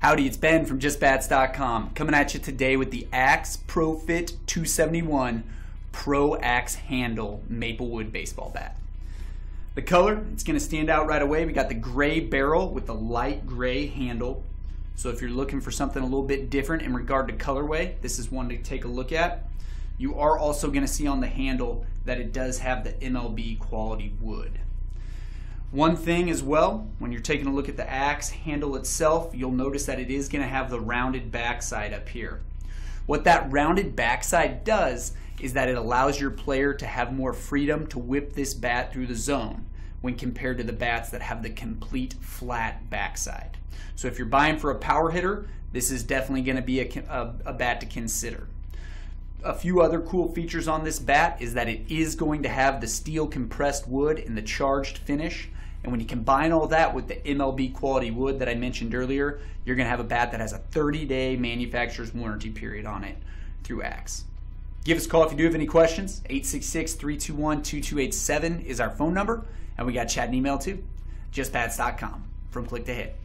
Howdy, it's Ben from JustBats.com coming at you today with the Axe ProFit 271 Pro Axe Handle Maplewood Baseball Bat. The color, it's going to stand out right away. We got the gray barrel with the light gray handle. So if you're looking for something a little bit different in regard to colorway, this is one to take a look at. You are also going to see on the handle that it does have the MLB quality wood. One thing as well, when you're taking a look at the axe handle itself, you'll notice that it is going to have the rounded backside up here. What that rounded backside does is that it allows your player to have more freedom to whip this bat through the zone when compared to the bats that have the complete flat backside. So if you're buying for a power hitter, this is definitely going to be a, a, a bat to consider a few other cool features on this bat is that it is going to have the steel compressed wood and the charged finish and when you combine all that with the MLB quality wood that I mentioned earlier, you're going to have a bat that has a 30 day manufacturer's warranty period on it through Axe. Give us a call if you do have any questions. 866 321 2287 is our phone number. And we got chat and email too. JustBats.com from click to hit.